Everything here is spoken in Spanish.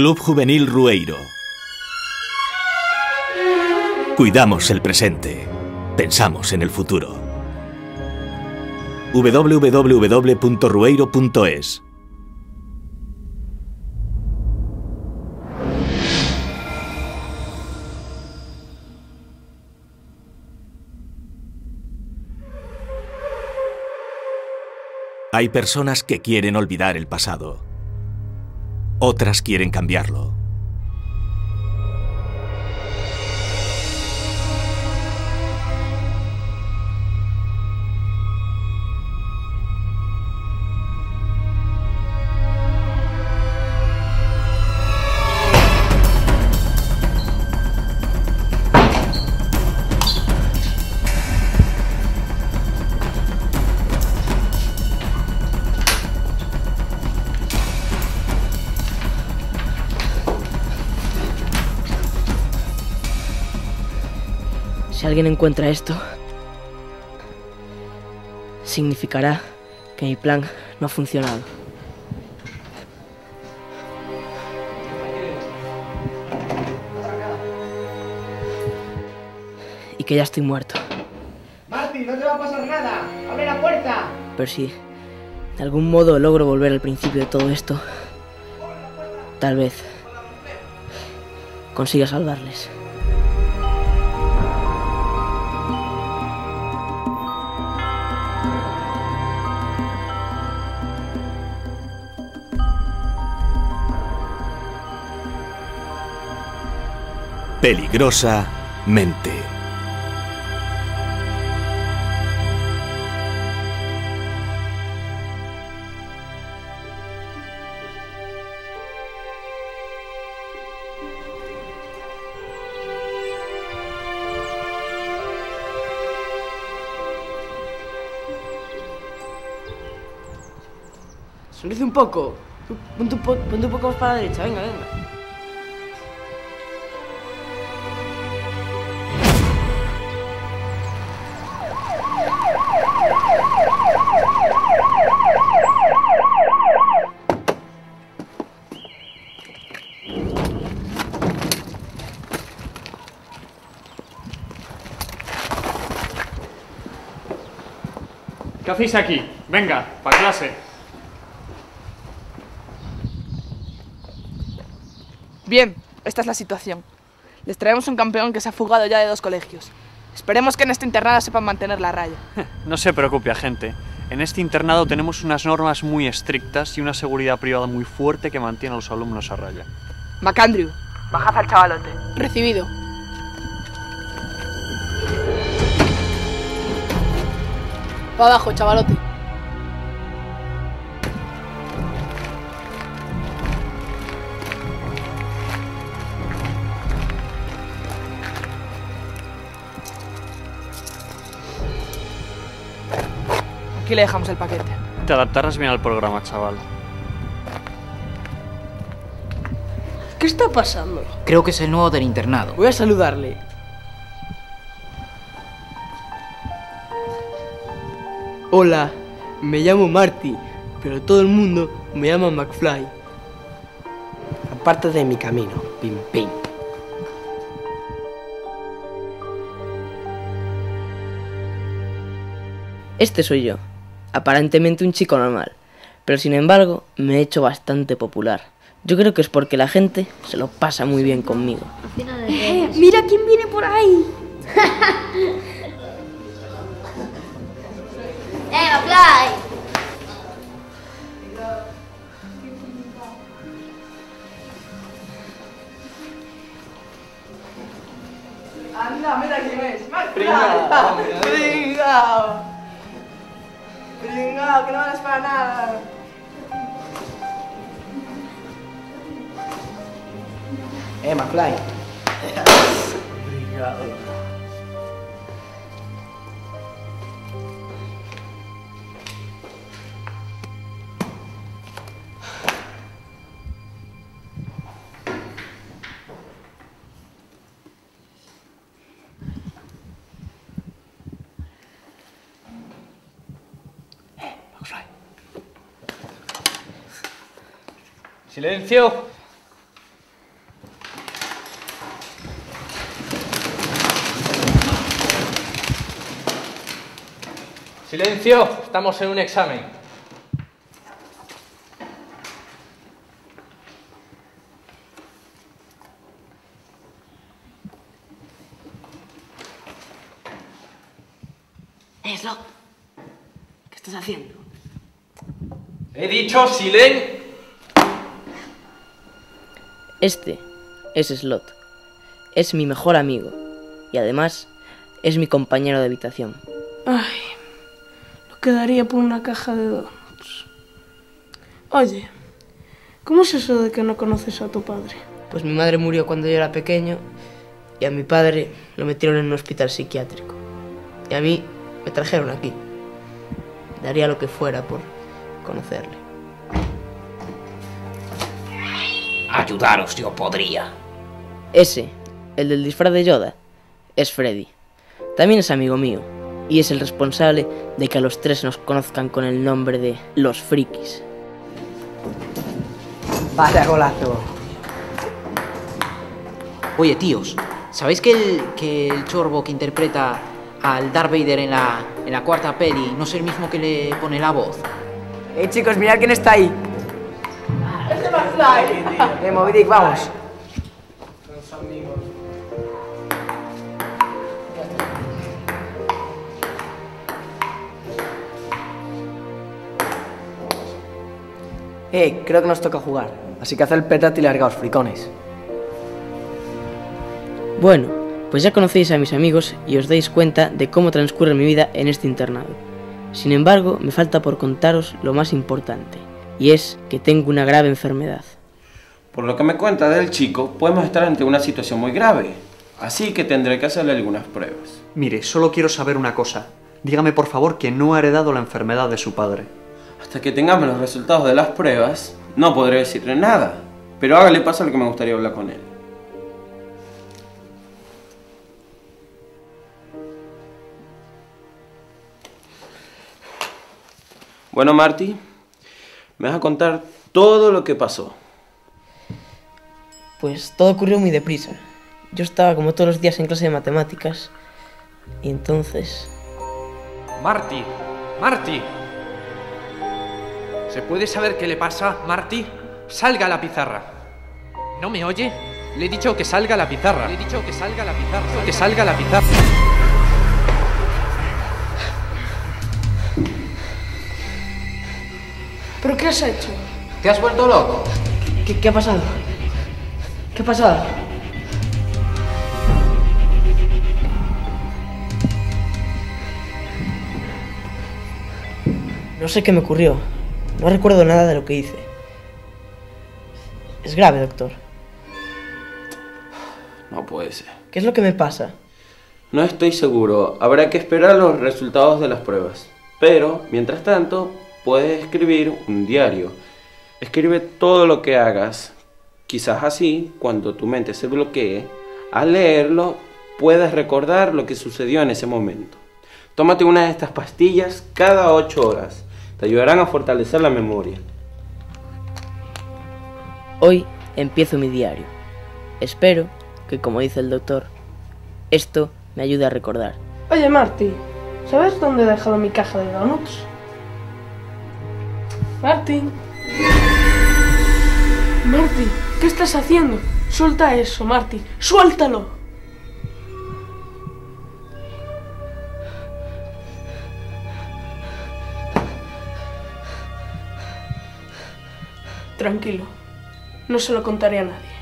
Club Juvenil Rueiro. Cuidamos el presente. Pensamos en el futuro. www.rueiro.es Hay personas que quieren olvidar el pasado. Otras quieren cambiarlo. Alguien encuentra esto, significará que mi plan no ha funcionado. Y que ya estoy muerto. Marty, no te va a pasar nada. ¡Abre la puerta! Pero si de algún modo logro volver al principio de todo esto, tal vez consiga salvarles. Peligrosa mente. Sonríe un poco. Ponte un, po- ponte un poco más para la derecha. Venga, venga. ¿Qué hacéis aquí? Venga, para clase. Bien, esta es la situación. Les traemos un campeón que se ha fugado ya de dos colegios. Esperemos que en este internado sepan mantener la raya. No se preocupe, agente. En este internado tenemos unas normas muy estrictas y una seguridad privada muy fuerte que mantiene a los alumnos a raya. Macandrew, bajad al chavalote. Recibido. Va abajo, chavalote. Aquí le dejamos el paquete. Te adaptarás bien al programa, chaval. ¿Qué está pasando? Creo que es el nuevo del internado. Voy a saludarle. Hola, me llamo Marty, pero todo el mundo me llama McFly. Aparte de mi camino, pim pim. Este soy yo, aparentemente un chico normal, pero sin embargo me he hecho bastante popular. Yo creo que es porque la gente se lo pasa muy bien conmigo. Mira quién viene por ahí. Anda, mira quién es. Pringao. Pringao. Pringao, que no vales para nada. Eh, McFly. Silencio. Silencio, estamos en un examen. Eslo, ¿qué estás haciendo? He dicho silencio. Este es Slot. Es mi mejor amigo. Y además, es mi compañero de habitación. Ay, lo quedaría por una caja de donuts. Oye, ¿cómo es eso de que no conoces a tu padre? Pues mi madre murió cuando yo era pequeño y a mi padre lo metieron en un hospital psiquiátrico. Y a mí me trajeron aquí. Daría lo que fuera por conocerle. Ayudaros yo podría. Ese, el del disfraz de Yoda, es Freddy. También es amigo mío y es el responsable de que a los tres nos conozcan con el nombre de Los Frikis. Vaya golazo. Oye, tíos, ¿sabéis que el, que el chorbo que interpreta al Darth Vader en la, en la cuarta peli no es el mismo que le pone la voz? Eh, chicos, mirad quién está ahí. Dick, vamos. Eh, creo que nos toca jugar. Así que haz el petate y largaos, fricones. Bueno, pues ya conocéis a mis amigos y os dais cuenta de cómo transcurre mi vida en este internado. Sin embargo, me falta por contaros lo más importante, y es que tengo una grave enfermedad. Por lo que me cuenta del chico, podemos estar ante una situación muy grave. Así que tendré que hacerle algunas pruebas. Mire, solo quiero saber una cosa. Dígame por favor que no ha heredado la enfermedad de su padre. Hasta que tengamos los resultados de las pruebas, no podré decirle nada. Pero hágale paso lo que me gustaría hablar con él. Bueno, Marty, me vas a contar todo lo que pasó. Pues todo ocurrió muy deprisa. Yo estaba como todos los días en clase de matemáticas y entonces... Marty, Marty. ¿Se puede saber qué le pasa, Marty? Salga a la pizarra. ¿No me oye? Le he dicho que salga a la pizarra. Le he dicho que salga a la pizarra. Que salga a la pizarra. Has hecho? ¿Te has vuelto loco? ¿Qué, qué ha pasado? ¿Qué ha pasado? No sé qué me ocurrió. No recuerdo nada de lo que hice. Es grave, doctor. No puede ser. ¿Qué es lo que me pasa? No estoy seguro. Habrá que esperar los resultados de las pruebas. Pero, mientras tanto, puedes escribir un diario. Escribe todo lo que hagas. Quizás así, cuando tu mente se bloquee, al leerlo, puedas recordar lo que sucedió en ese momento. Tómate una de estas pastillas cada 8 horas. Te ayudarán a fortalecer la memoria. Hoy empiezo mi diario. Espero que, como dice el doctor, esto me ayude a recordar. Oye, Marty, ¿sabes dónde he dejado mi caja de donuts? Marty. Marty, ¿qué estás haciendo? Suelta eso, Marty. Suéltalo. Tranquilo. No se lo contaré a nadie.